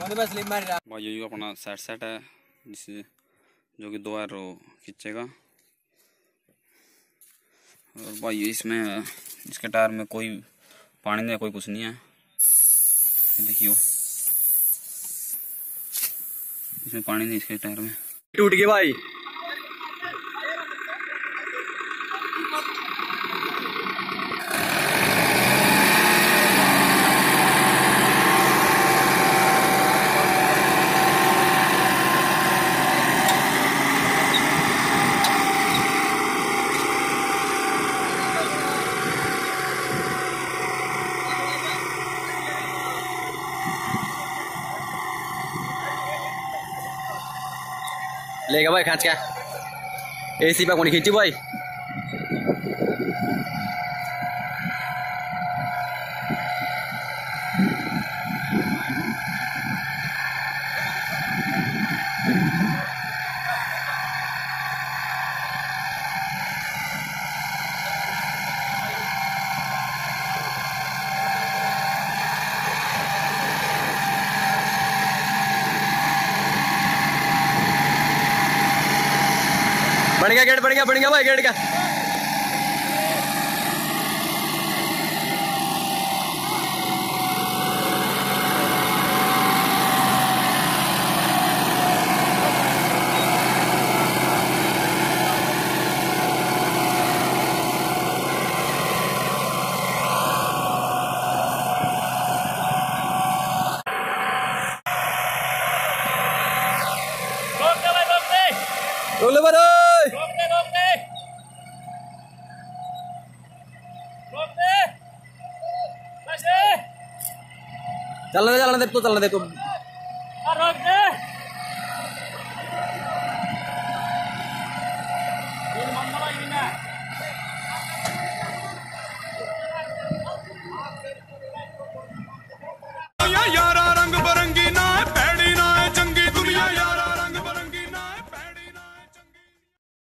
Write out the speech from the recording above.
भाई यही अपना सेट सेट है जिस जो कि दो एरो खींचेगा। और भाई इसमें इसके टायर में कोई पानी नहीं कोई कुछ नहीं है। देखियो। इसमें पानी नहीं इसके टायर में। टूट गया भाई। লেগা ভাই খাঁচকা এসি পাক মনে খেয়েছি ভাই बन गया गेट बन गया बन गया भाई गेट का। रोक ले चलने चलने दे तो चलने दे तो